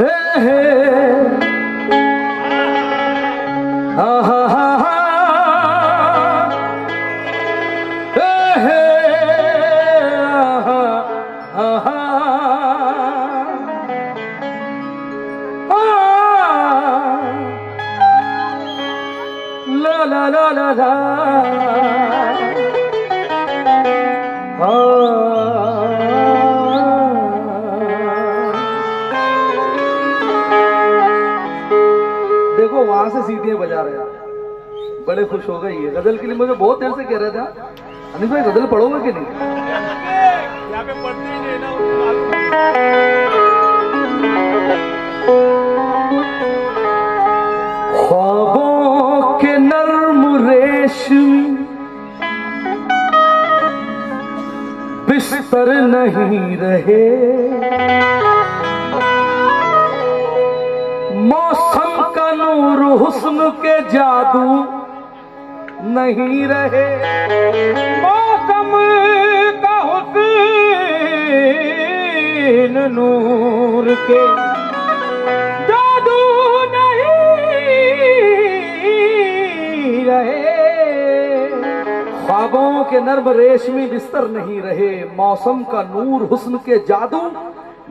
हे हे देखो वहाँ से सीटियाँ बजा रहे हैं। बड़े खुश हो गए ये। गज़ल के लिए मुझे बहुत देर से कह रहे थे अनिल भाई गज़ल पढ़ोगे कि नहीं? ख्वाबों के नर्म रेशमी बिस्तर नहीं रहे। मौसम का नूर हुस्न के जादू नहीं रहे। मौसम का हुस्न नूर के जादू नहीं रहे। ख्वाबों के नर्म रेशमी बिस्तर नहीं रहे। मौसम का नूर हुस्न के जादू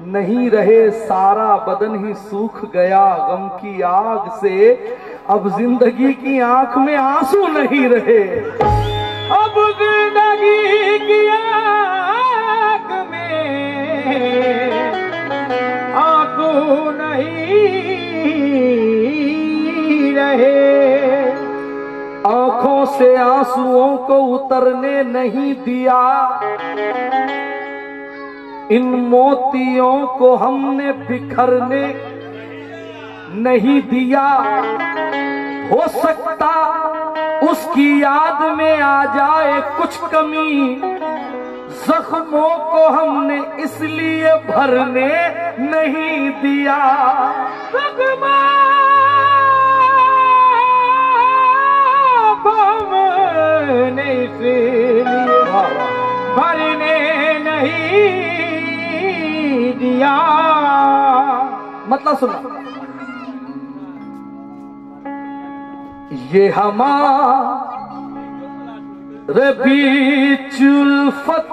नहीं रहे, सारा बदन ही सूख गया। गम की आग से अब ज़िंदगी की आँख में आँसू नहीं रहे। अब ज़िंदगी की आँख में आँसू नहीं रहे। आँखों से आंसुओं को उतरने नहीं दिया। इन मोतियों को हमने बिखरने नहीं दिया। हो सकता उसकी याद में आ जाए कुछ कमी। जख्मों को हमने इसलिए भरने नहीं दिया। भरने नहीं दिया। मतलब सुना। ये हमारे बीच उल्फत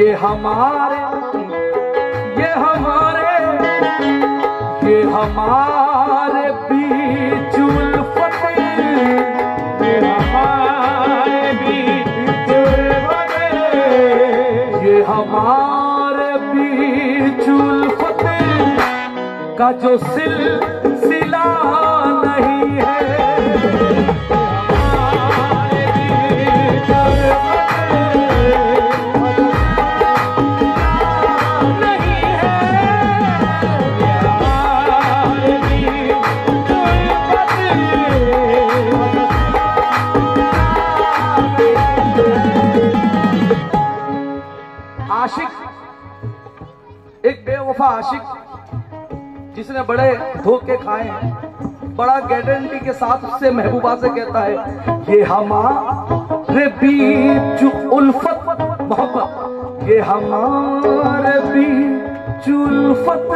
ये हमारे ये हमारे ये हमारे बीच ये हमारे बीच ये हमारे बीच उल्फत का जो सिलसिला आशिक जिसने बड़े धोखे खाए हैं, बड़ा गारंटी के साथ उससे महबूबा से कहता है, ये हमारे बीच उल्फत, मोहब्बत, ये हमारे बीच उल्फत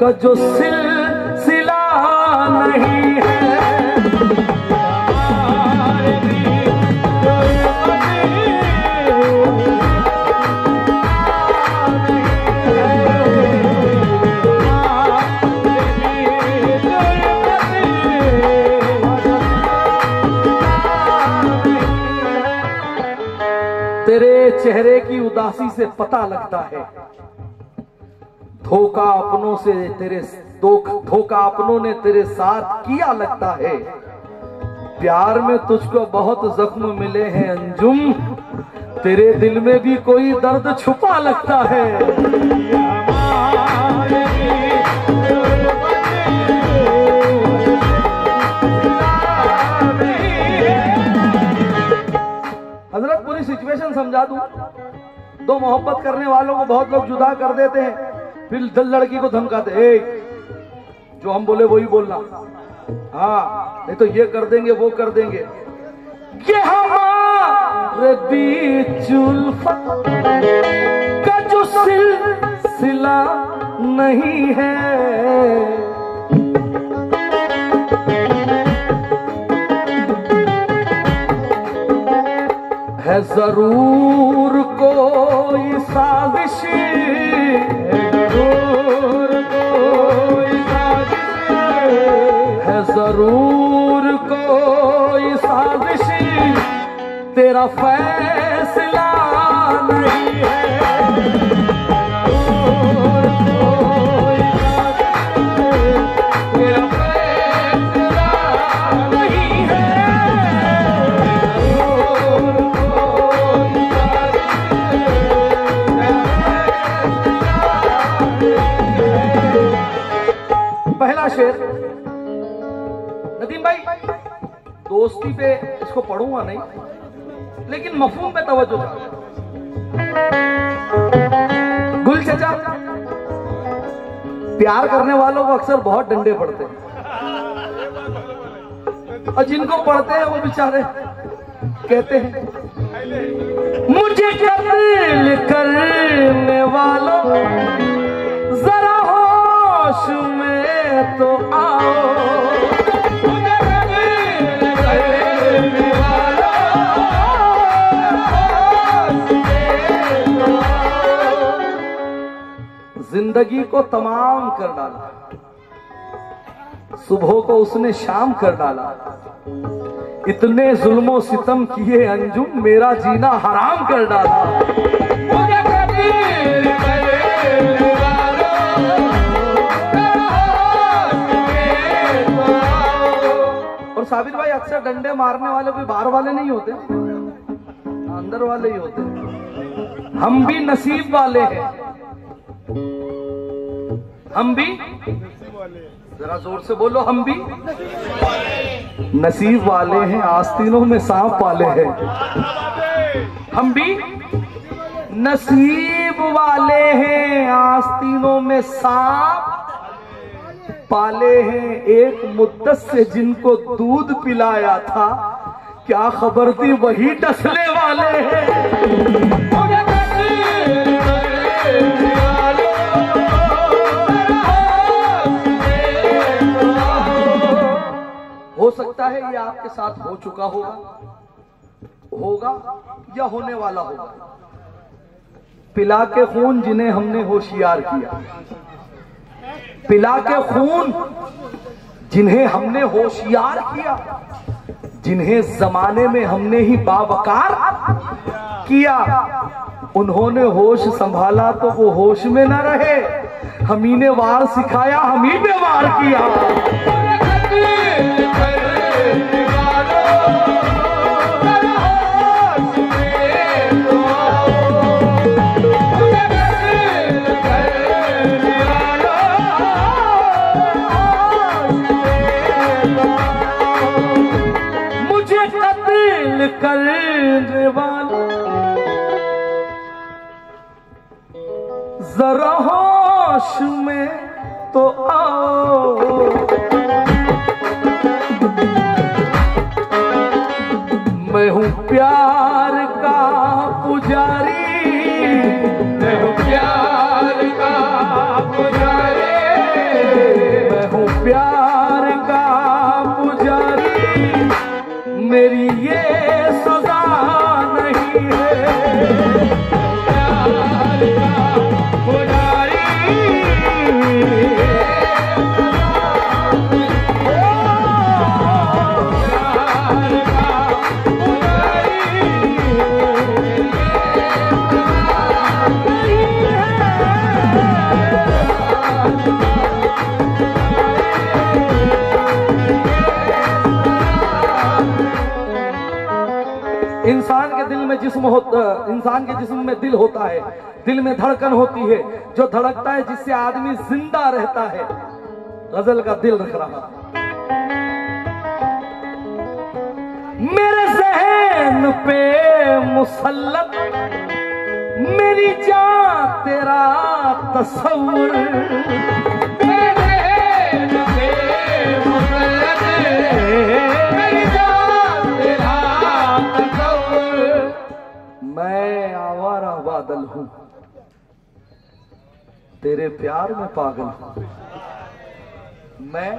का जो सिलसिला नहीं है चेहरे की उदासी से पता लगता है। धोखा अपनों से तेरे धोखा अपनों ने तेरे साथ किया लगता है। प्यार में तुझको बहुत जख्म मिले हैं, अंजुम। तेरे दिल में भी कोई दर्द छुपा लगता है। समझा दूँ। दो मोहब्बत करने वालों को बहुत लोग जुदा कर देते हैं, फिर दल लड़की को धमकाते जो हम बोले वही बोलना। हाँ नहीं तो ये कर देंगे, वो कर देंगे। ये हमारे का जो सिलसिला नहीं है है जरूर कोई साजिश जरूर कोई साजिश। है जरूर नदीम भाई, दोस्ती पे इसको पढ़ूँगा नहीं, लेकिन मफहूम पे तवज्जो। गुल चचा, प्यार करने वालों को अक्सर बहुत डंडे पड़ते हैं और जिनको पढ़ते हैं, वो बेचारे कहते हैं, मुझे कत्ल करने वालों, जरा होश में तो आओ ज़िंदगी को तमाम कर डाला। सुबह को उसने शाम कर डाला। इतने जुल्मों सितम किए अंजुम, मेरा जीना हराम कर डाला। और साबिर भाई, अक्सर डंडे मारने वाले कोई बाहर वाले नहीं होते। अंदर वाले ही होते। हम भी नसीब वाले हैं। हम भी? जरा ज़ोर से बोलो, हम भी? नसीब वाले हैं, आस्तीनों में सांप पाले हैं। हम भी? नसीब वाले हैं, आस्तीनों में सांप पाले हैं। एक मुद्दत से जिनको दूध पिलाया था, क्या खबर थी, वही डसने वाले हो। ये आपके साथ हो चुका होगा। होगा या होने वाला होगा। पिला के खून जिन्हें हमने होशियार किया। पिला के खून जिन्हें हमने होशियार किया, जिन्हें जमाने में हमने ही बावकार किया, उन्होंने होश संभाला तो वो होश में न रहे। हम ने वार सिखाया हम पे वार किया। जरा होश में तो आओ हूँ प्यार इंसान के जिस्म में दिल होता है, दिल में धड़कन होती है, जो धड़कता है जिससे आदमी ज़िंदा रहता है। गज़ल का दिल रख रहा। मेरे जहन जहन पे मुसल्लत, मेरी जान तेरा तस्वुर। मैं बादल हूँ। तेरे प्यार में पागल हूँ। मैं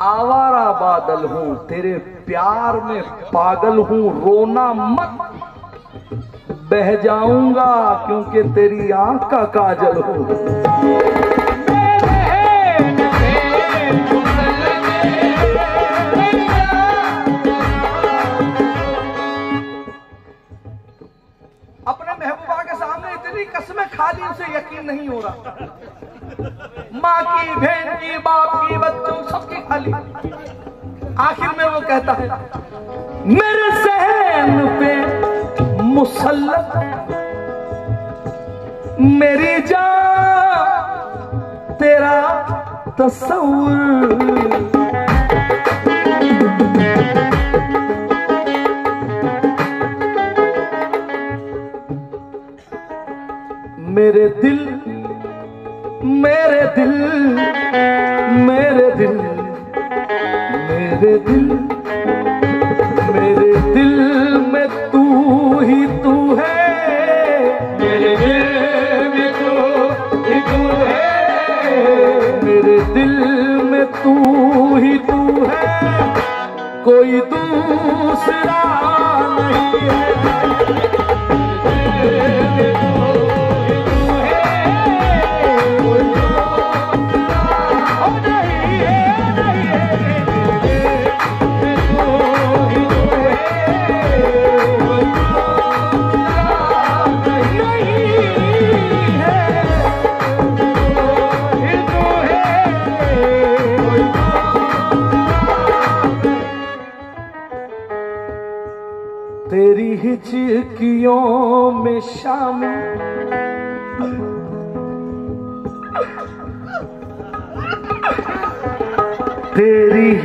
आवारा बादल हूँ। तेरे प्यार में पागल हूँ। रोना मत। बह जाऊँगा क्योंकि तेरी आँख का काजल हूँ। नहीं हो रहा। माँ की, बहन की, बाप की, बच्चों, सबकी खाली। आखिर में वो कहता है, मेरे सहन पे मुसल्लत मेरी जान तेरा तस्वुर मेरे दिल मेरे दिल मेरे दिल मेरे दिल।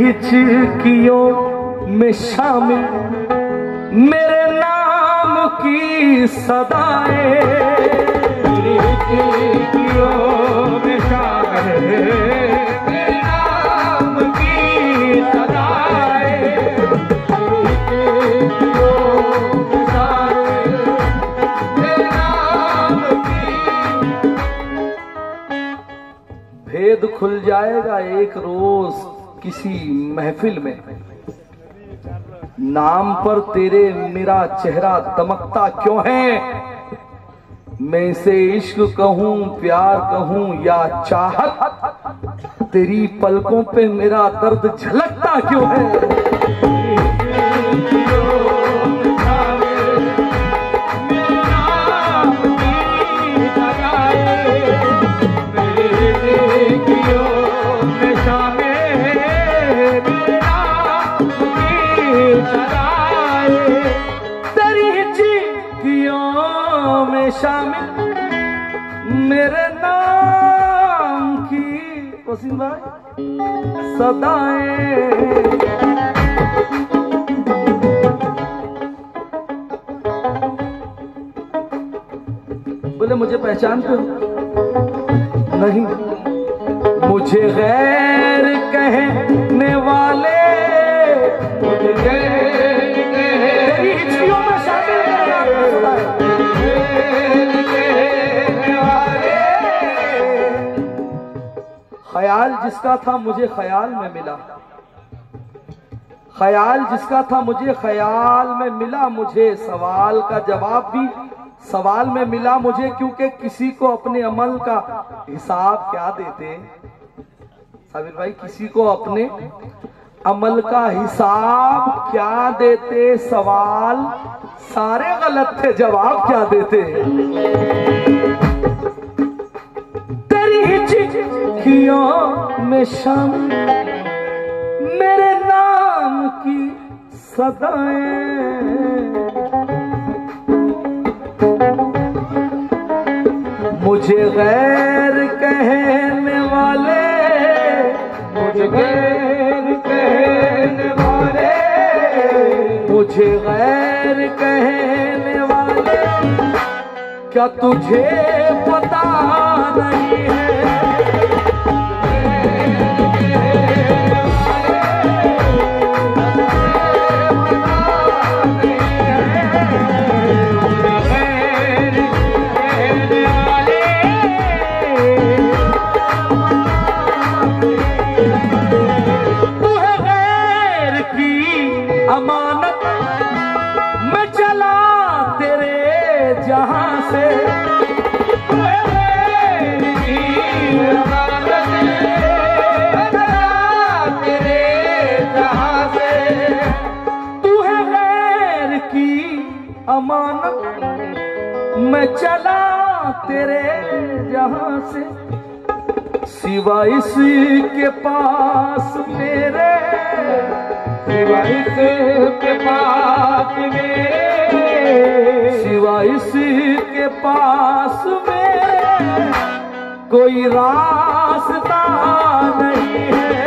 हिचकियों में शामिल, मेरे नाम की सदाएँ। हिचकियों में शामिल भेद खुल जाएगा एक रोज। किसी महफिल में, नाम पर तेरे मेरा चेहरा दमकता क्यों है? मैं इसे इश्क कहूँ, प्यार कहूँ या चाहत, तेरी पलकों पे मेरा दर्द झलकता क्यों है? में शामिल मेरे नाम की वसीम भाई, सदाएँ। बोले, मुझे पहचानते हो नहीं। मुझे गैर कहने वाले मुझे गैर जिसका था मुझे ख्याल में मिला। ख्याल जिसका था मुझे ख्याल में मिला, मुझे सवाल का जवाब भी सवाल में मिला मुझे, क्योंकि किसी को अपने अमल का हिसाब क्या देते? साबिर भाई, किसी को अपने अमल का हिसाब क्या देते? सवाल सारे गलत थे, जवाब क्या देते? तेरी हिचकियों में शामिल मेरे नाम की सदाएँ। मुझे गैर कहने वाले, मुझे गैर कहने वाले, मुझे गैर कहने वाले, क्या तुझे पता नहीं है? चला तेरे जहाँ से। सिवा इसी के पास मेरे। सिवा इसके पास मेरे। सिवा इसी के पास मेरे। कोई रास्ता नहीं है।